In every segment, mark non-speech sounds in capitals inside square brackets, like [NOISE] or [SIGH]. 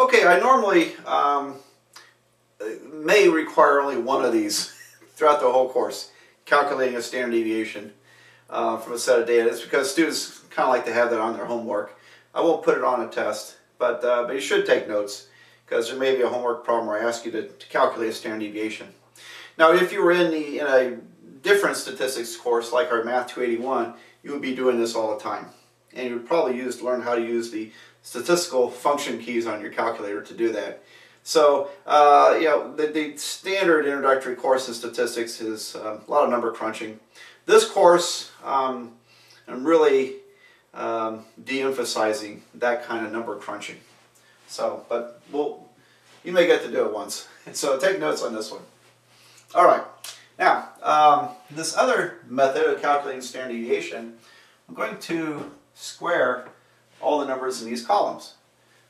Okay, I normally um, may require only one of these [LAUGHS] throughout the whole course, calculating a standard deviation uh, from a set of data. It's because students kind of like to have that on their homework. I won't put it on a test, but, uh, but you should take notes because there may be a homework problem where I ask you to, to calculate a standard deviation. Now, if you were in, the, in a different statistics course like our Math 281, you would be doing this all the time. And you would probably use learn how to use the statistical function keys on your calculator to do that. So, uh, you know, the, the, standard introductory course in statistics is uh, a lot of number crunching. This course, um, I'm really um, de-emphasizing that kind of number crunching. So, but we'll, you may get to do it once. [LAUGHS] So take notes on this one. All right. Now, um, this other method of calculating standard deviation, I'm going to square all the numbers in these columns.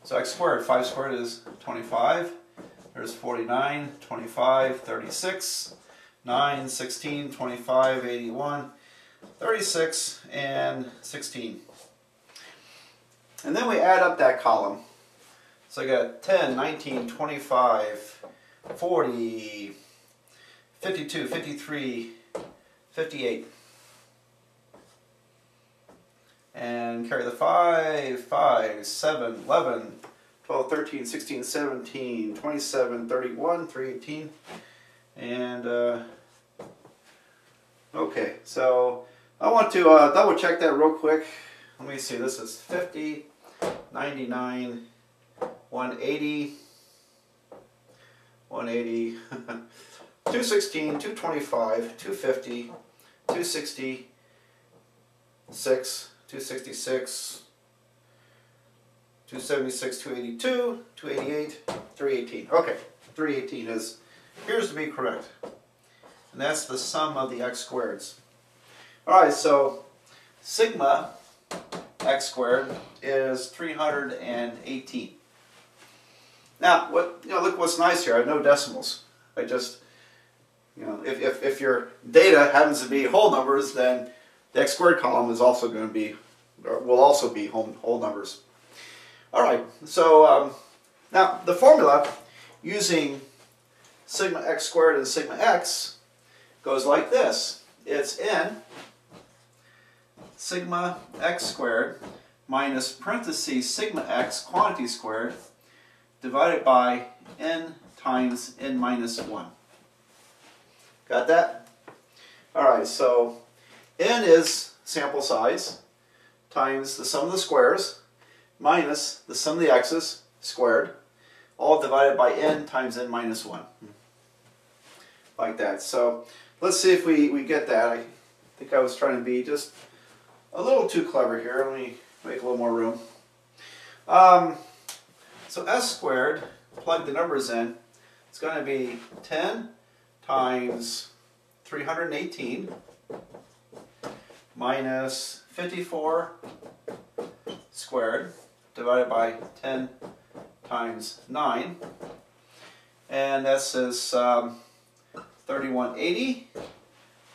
So x squared, 5 squared is 25. There's 49, 25, 36, 9, 16, 25, 81, 36, and 16. And then we add up that column. So I got 10, 19, 25, 40, 52, 53, 58. And carry the 5, 5, 7, 11, 12, 13, 16, 17, 27, 31, 318. And, uh, okay, so I want to uh, double check that real quick. Let me see, this is 50, 99, 180, 180, [LAUGHS] 216, 225, 250, 260, 6, 266, 276, 282, 288, 318. Okay, 318 is, appears to be correct. And that's the sum of the x squareds. Alright, so sigma x squared is 318. Now, what you know, look what's nice here. I have no decimals. I just, you know, if, if, if your data happens to be whole numbers, then the x squared column is also going to be, will also be whole, whole numbers. All right, so um, now the formula using sigma x squared and sigma x goes like this. It's n sigma x squared minus parentheses sigma x quantity squared divided by n times n minus 1. Got that? Alright, so n is sample size times the sum of the squares minus the sum of the x's squared, all divided by n times n minus 1. Like that. So let's see if we, we get that. I think I was trying to be just a little too clever here. Let me make a little more room. Um, so s squared, plug the numbers in, it's going to be 10 times 318 minus 54 squared divided by 10 times 9. And this is um, 3180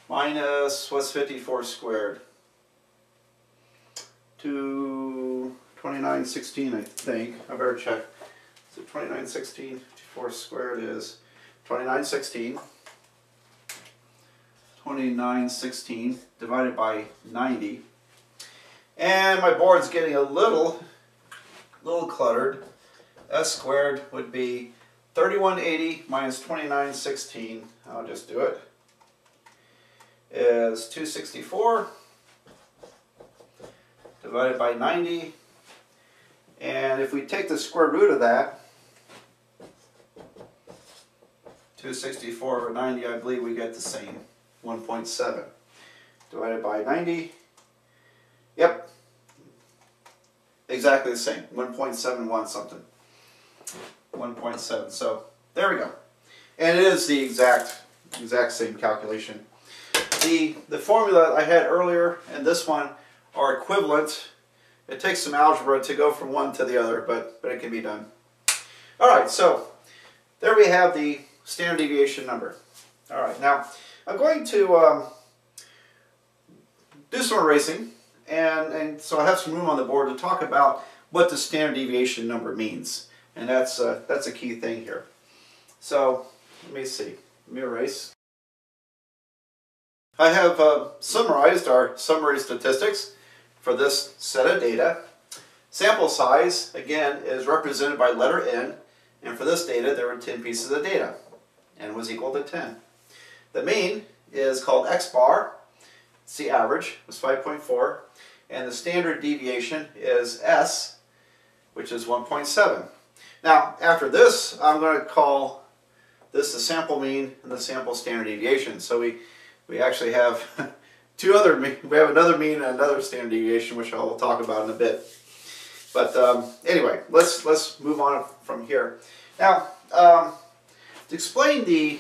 minus, what's 54 squared? To 2916, I think. I better check. So 2916, 54 squared is 2916. 2916 divided by 90. And my board's getting a little, little cluttered. S squared would be 3180 minus 2916. I'll just do it. Is 264 divided by 90. And if we take the square root of that, 264 over 90, I believe we get the same, 1.7. Divided by 90, yep, exactly the same, 1.71 something. 1.7, so there we go. And it is the exact, exact same calculation. The, the formula I had earlier and this one are equivalent. It takes some algebra to go from one to the other, but, but it can be done. All right, so there we have the standard deviation number. All right, now I'm going to um, do some erasing, and, and so I have some room on the board to talk about what the standard deviation number means. And that's, uh, that's a key thing here. So, let me see. Let me erase. I have uh, summarized our summary statistics for this set of data. Sample size, again, is represented by letter N, and for this data there were 10 pieces of data. N was equal to 10. The mean is called x bar, it's the average, was 5.4, and the standard deviation is S, which is 1.7. Now, after this, I'm going to call this the sample mean and the sample standard deviation. So we, we actually have [LAUGHS] two other, we have another mean and another standard deviation, which I'll talk about in a bit. But um, anyway, let's, let's move on from here. Now, um, to explain the,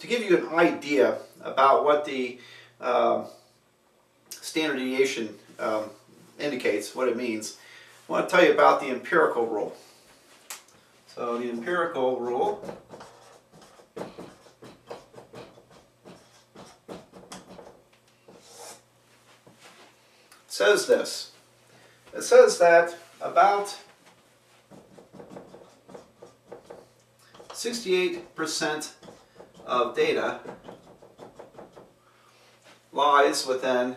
to give you an idea about what the um, standard deviation um, indicates, what it means, I want to tell you about the empirical rule. So the empirical rule says this. It says that about 68% of data lies within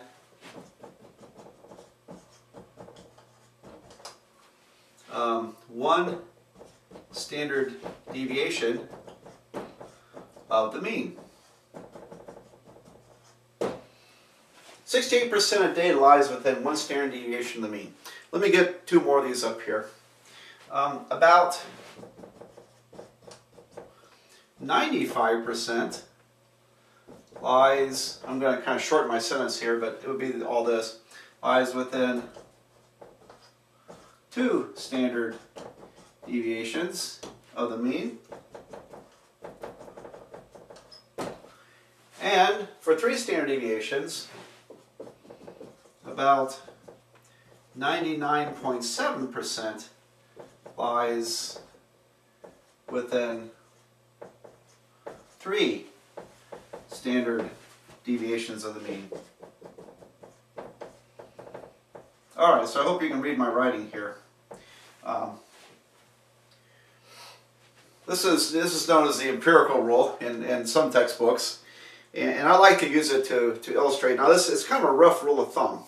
um, one standard deviation of the mean. 68% of data lies within one standard deviation of the mean. Let me get two more of these up here. Um, about 95% lies, I'm going to kind of shorten my sentence here, but it would be all this, lies within two standard deviations of the mean. And for three standard deviations, about 99.7% lies within three standard deviations of the mean. Alright, so I hope you can read my writing here. Um, this is this is known as the empirical rule in, in some textbooks, and, and I like to use it to, to illustrate. Now this is kind of a rough rule of thumb.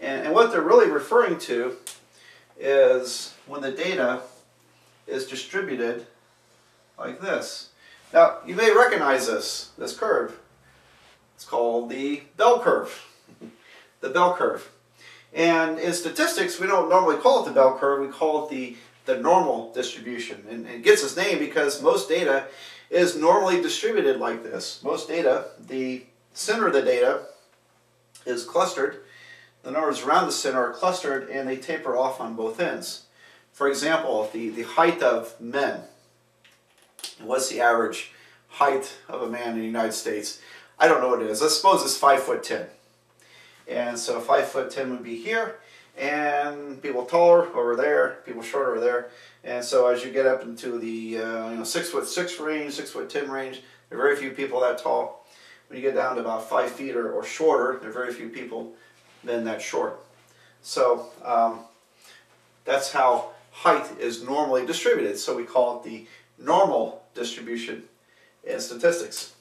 And, and what they're really referring to is when the data is distributed like this. Now, you may recognize this, this curve. It's called the bell curve. [LAUGHS] the bell curve. And in statistics, we don't normally call it the bell curve, we call it the, the normal distribution. And it gets its name because most data is normally distributed like this. Most data, the center of the data is clustered the numbers around the center are clustered and they taper off on both ends. For example, the, the height of men. What's the average height of a man in the United States? I don't know what it is. Let's suppose it's 5 foot 10. And so 5 foot 10 would be here, and people taller over there, people shorter over there. And so as you get up into the uh, you know 6 foot 6 range, 6 foot 10 range, there are very few people that tall. When you get down to about 5 feet or, or shorter, there are very few people then that short. So um, that's how height is normally distributed. So we call it the normal distribution in statistics.